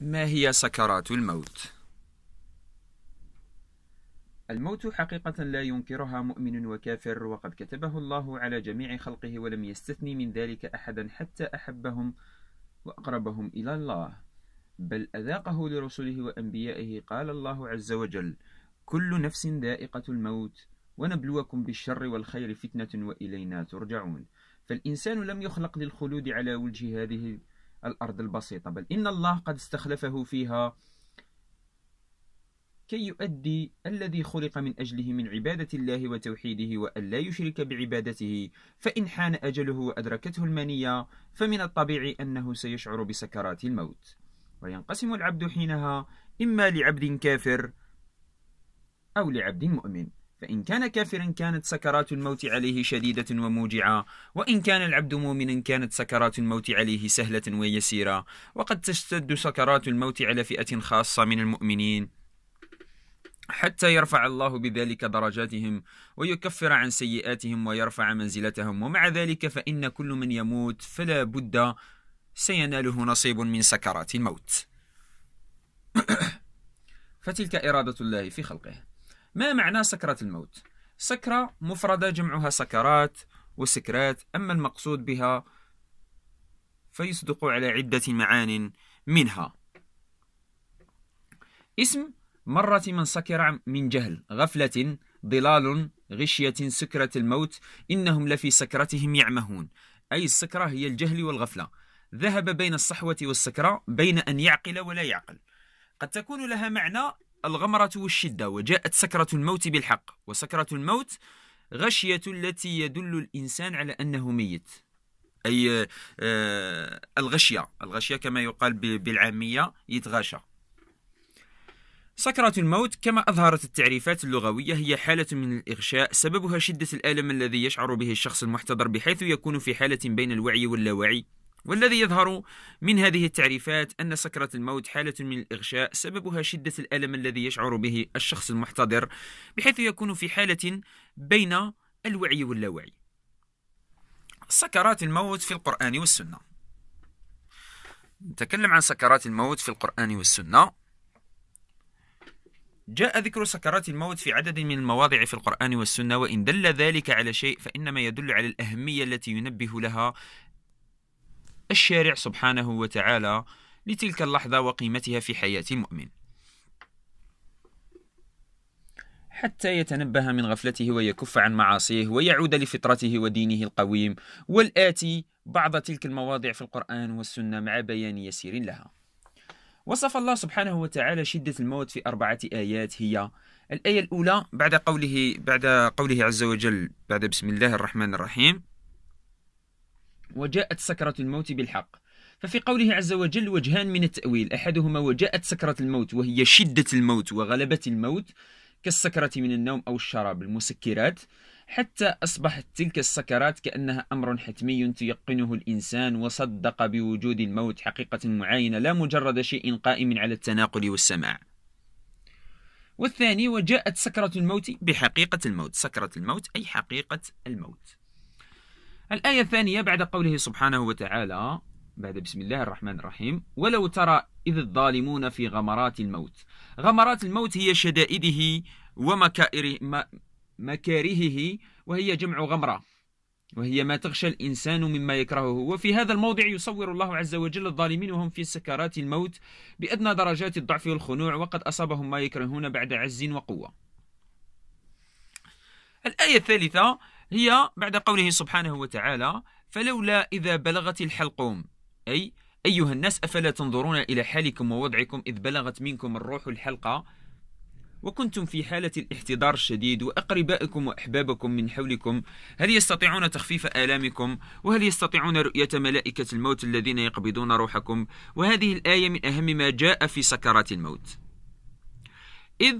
ما هي سكرات الموت؟ الموت حقيقة لا ينكرها مؤمن وكافر وقد كتبه الله على جميع خلقه ولم يستثني من ذلك أحدا حتى أحبهم وأقربهم إلى الله بل أذاقه لرسله وأنبيائه قال الله عز وجل كل نفس ذائقة الموت ونبلوكم بالشر والخير فتنة وإلينا ترجعون فالإنسان لم يخلق للخلود على وجه هذه الأرض البسيطة. بل إن الله قد استخلفه فيها كي يؤدي الذي خلق من أجله من عبادة الله وتوحيده وأن لا يشرك بعبادته. فإن حان أجله وأدركته المنية فمن الطبيعي أنه سيشعر بسكرات الموت. وينقسم العبد حينها إما لعبد كافر أو لعبد مؤمن. فإن كان كافرا كانت سكرات الموت عليه شديدة وموجعة وإن كان العبد مؤمنا كانت سكرات الموت عليه سهلة ويسيرة. وقد تشتد سكرات الموت على فئة خاصة من المؤمنين حتى يرفع الله بذلك درجاتهم ويكفر عن سيئاتهم ويرفع منزلتهم. ومع ذلك فإن كل من يموت فلا بد سيناله نصيب من سكرات الموت. فتلك إرادة الله في خلقه. ما معنى سكرة الموت؟ سكرة مفردة جمعها سكرات وسكرات أما المقصود بها فيصدق على عدة معان منها. اسم مرة من سكر من جهل غفلة ضلال غشية سكرة الموت إنهم لفي سكرتهم يعمهون. أي السكرة هي الجهل والغفلة. ذهب بين الصحوة والسكرة بين أن يعقل ولا يعقل. قد تكون لها معنى الغمرة والشدة وجاءت سكرة الموت بالحق. وسكرة الموت غشية التي يدل الإنسان على أنه ميت. أي آه الغشية. الغشية كما يقال بالعامية يتغاشى. سكرة الموت كما أظهرت التعريفات اللغوية هي حالة من الإغشاء سببها شدة الألم الذي يشعر به الشخص المحتضر بحيث يكون في حالة بين الوعي واللاوعي. والذي يظهر من هذه التعريفات أن سكرة الموت حالة من الإغشاء سببها شدة الألم الذي يشعر به الشخص المحتضر بحيث يكون في حالة بين الوعي واللاوعي. سكرات الموت في القرآن والسنة. نتكلم عن سكرات الموت في القرآن والسنة. جاء ذكر سكرات الموت في عدد من المواضع في القرآن والسنة وإن دل ذلك على شيء فإنما يدل على الأهمية التي ينبه لها الشارع سبحانه وتعالى لتلك اللحظة وقيمتها في حياة المؤمن. حتى يتنبه من غفلته ويكف عن معاصيه ويعود لفطرته ودينه القويم والآتي بعض تلك المواضع في القرآن والسنة مع بيان يسير لها. وصف الله سبحانه وتعالى شدة الموت في أربعة آيات هي الآية الأولى بعد قوله بعد قوله عز وجل بعد بسم الله الرحمن الرحيم وجاءت سكرة الموت بالحق. ففي قوله عز وجل وجهان من التأويل أحدهما وجاءت سكرة الموت وهي شدة الموت وغلبة الموت كالسكرة من النوم أو الشراب المسكرات حتى أصبحت تلك السكرات كأنها أمر حتمي تيقنه الإنسان وصدق بوجود الموت حقيقة معينة لا مجرد شيء قائم على التناقل والسماع. والثاني وجاءت سكرة الموت بحقيقة الموت. سكرة الموت أي حقيقة الموت. الآية الثانية بعد قوله سبحانه وتعالى بعد بسم الله الرحمن الرحيم ولو ترى إذ الظالمون في غمرات الموت. غمرات الموت هي شدائده ومكائره مكارهه وهي جمع غمرة وهي ما تغشى الإنسان مما يكرهه. وفي هذا الموضع يصور الله عز وجل الظالمين وهم في سكرات الموت بأدنى درجات الضعف والخنوع وقد أصابهم ما يكرهون بعد عز وقوة. الآية الثالثة هي بعد قوله سبحانه وتعالى فلولا إذا بلغت الحلقوم أي أيها الناس أفلا تنظرون إلى حالكم ووضعكم إذ بلغت منكم الروح الحلقة وكنتم في حالة الاحتضار الشديد وأقربائكم وأحبابكم من حولكم هل يستطيعون تخفيف آلامكم؟ وهل يستطيعون رؤية ملائكة الموت الذين يقبضون روحكم؟ وهذه الآية من أهم ما جاء في سكرات الموت. إذ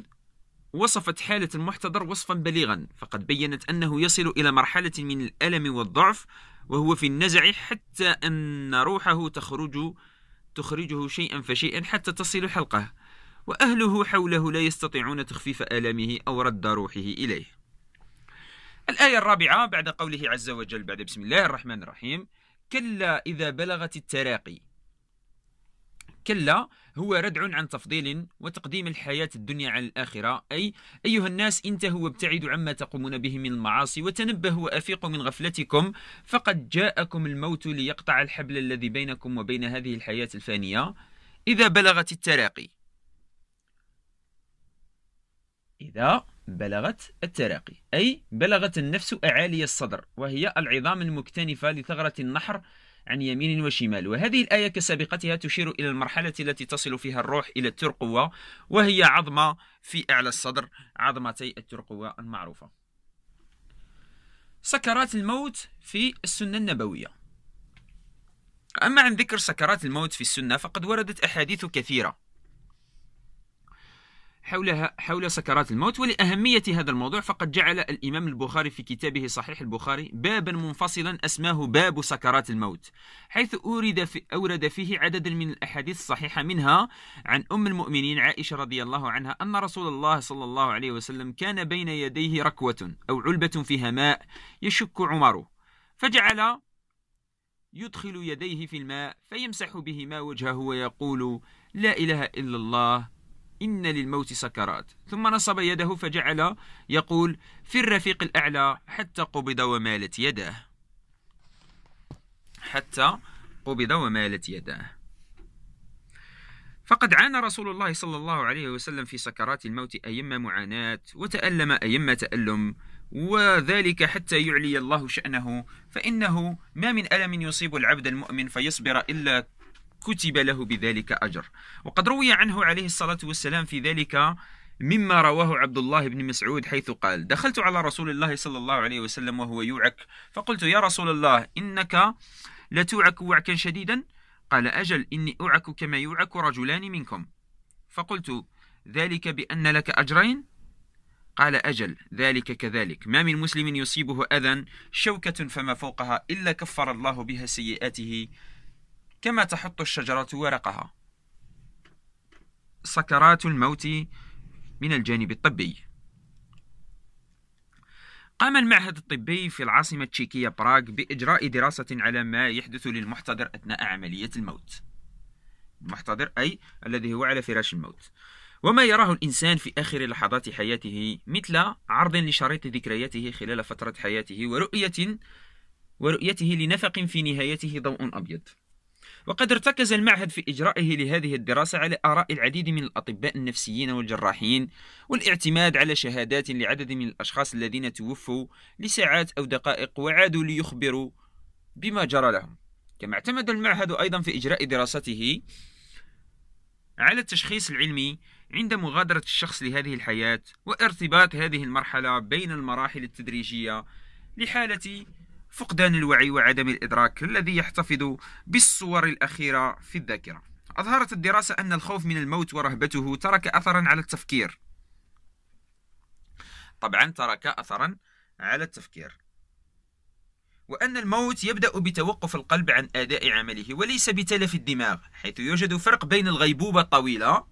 وصفت حالة المحتضر وصفا بليغا فقد بينت أنه يصل إلى مرحلة من الألم والضعف وهو في النزع حتى أن روحه تخرج تخرجه شيئا فشيئا حتى تصل حلقه وأهله حوله لا يستطيعون تخفيف آلامه أو رد روحه إليه. الآية الرابعة بعد قوله عز وجل بعد بسم الله الرحمن الرحيم كلا إذا بلغت التراقي كلا هو ردع عن تفضيل وتقديم الحياة الدنيا على الآخرة. أي أيها الناس انتهوا وابتعدوا عما تقومون به من المعاصي وتنبهوا وأفيقوا من غفلتكم. فقد جاءكم الموت ليقطع الحبل الذي بينكم وبين هذه الحياة الفانية. إذا بلغت التراقي. إذا بلغت التراقي. أي بلغت النفس أعالي الصدر وهي العظام المكتنفة لثغرة النحر عن يمين وشمال. وهذه الآية كسابقتها تشير إلى المرحلة التي تصل فيها الروح إلى الترقوة وهي عظمة في أعلى الصدر عظمتي الترقوة المعروفة. سكرات الموت في السنة النبوية. أما عن ذكر سكرات الموت في السنة فقد وردت أحاديث كثيرة. حولها حول سكرات الموت ولأهمية هذا الموضوع فقد جعل الإمام البخاري في كتابه صحيح البخاري بابا منفصلا أسماه باب سكرات الموت حيث أورد في أورد فيه عددا من الأحاديث الصحيحة منها عن أم المؤمنين عائشة رضي الله عنها أن رسول الله صلى الله عليه وسلم كان بين يديه ركوة أو علبة فيها ماء يشك عمره فجعل يدخل يديه في الماء فيمسح بهما وجهه ويقول لا إله إلا الله إن للموت سكرات. ثم نصب يده فجعل يقول في الرفيق الأعلى حتى قبض ومالت يداه حتى قبض ومالت يداه فقد عانى رسول الله صلى الله عليه وسلم في سكرات الموت أيما معاناة وتألم أيما تألم وذلك حتى يعلي الله شأنه فإنه ما من ألم يصيب العبد المؤمن فيصبر إلا كتب له بذلك أجر. وقد روي عنه عليه الصلاة والسلام في ذلك مما رواه عبد الله بن مسعود حيث قال دخلت على رسول الله صلى الله عليه وسلم وهو يوعك فقلت يا رسول الله إنك لتوعك وعكا شديدا؟ قال أجل إني أوعك كما يوعك رجلان منكم. فقلت ذلك بأن لك أجرين؟ قال أجل ذلك كذلك. ما من مسلم يصيبه أذى شوكة فما فوقها إلا كفر الله بها سيئاته كما تحط الشجرة ورقها. سكرات الموت من الجانب الطبي. قام المعهد الطبي في العاصمة التشيكية براغ بإجراء دراسة على ما يحدث للمحتضر أثناء عملية الموت. المحتضر أي الذي هو على فراش الموت. وما يراه الإنسان في آخر لحظات حياته مثل عرض لشريط ذكرياته خلال فترة حياته ورؤية ورؤيته لنفق في نهايته ضوء أبيض. وقد ارتكز المعهد في إجرائه لهذه الدراسة على آراء العديد من الأطباء النفسيين والجراحين والاعتماد على شهادات لعدد من الأشخاص الذين توفوا لساعات أو دقائق وعادوا ليخبروا بما جرى لهم. كما اعتمد المعهد أيضا في إجراء دراسته على التشخيص العلمي عند مغادرة الشخص لهذه الحياة وارتباط هذه المرحلة بين المراحل التدريجية لحالة فقدان الوعي وعدم الإدراك الذي يحتفظ بالصور الأخيرة في الذاكرة. أظهرت الدراسة أن الخوف من الموت ورهبته ترك أثرا على التفكير. طبعا ترك أثرا على التفكير. وأن الموت يبدأ بتوقف القلب عن أداء عمله وليس بتلف الدماغ حيث يوجد فرق بين الغيبوبة الطويلة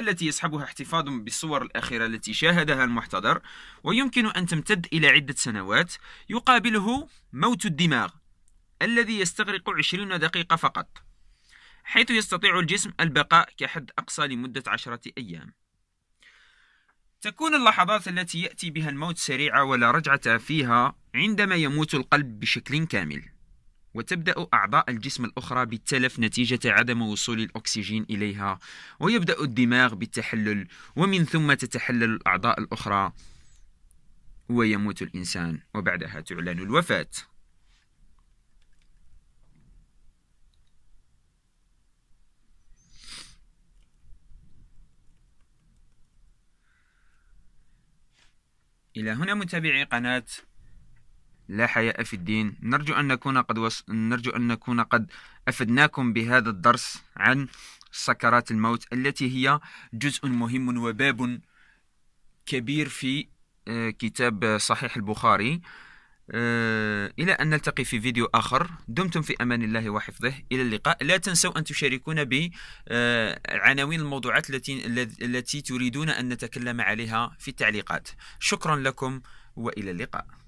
التي يصحبها احتفاظ بالصور الأخيرة التي شاهدها المحتضر ويمكن أن تمتد إلى عدة سنوات يقابله موت الدماغ الذي يستغرق 20 دقيقة فقط حيث يستطيع الجسم البقاء كحد أقصى لمدة عشرة أيام. تكون اللحظات التي يأتي بها الموت سريعة ولا رجعة فيها عندما يموت القلب بشكل كامل. وتبدأ أعضاء الجسم الأخرى بالتلف نتيجة عدم وصول الأكسجين إليها ويبدأ الدماغ بالتحلل ومن ثم تتحلل الأعضاء الأخرى ويموت الإنسان وبعدها تعلن الوفاة. إلى هنا متابعي قناة لا حياء في الدين. نرجو أن نكون قد وص... نرجو أن نكون قد أفدناكم بهذا الدرس عن سكرات الموت التي هي جزء مهم وباب كبير في آه، كتاب صحيح البخاري. آه، إلى أن نلتقي في فيديو آخر. دمتم في أمان الله وحفظه. إلى اللقاء. لا تنسوا أن تشاركونا بعناوين الموضوعات التي التي تريدون أن نتكلم عليها في التعليقات. شكرا لكم وإلى اللقاء.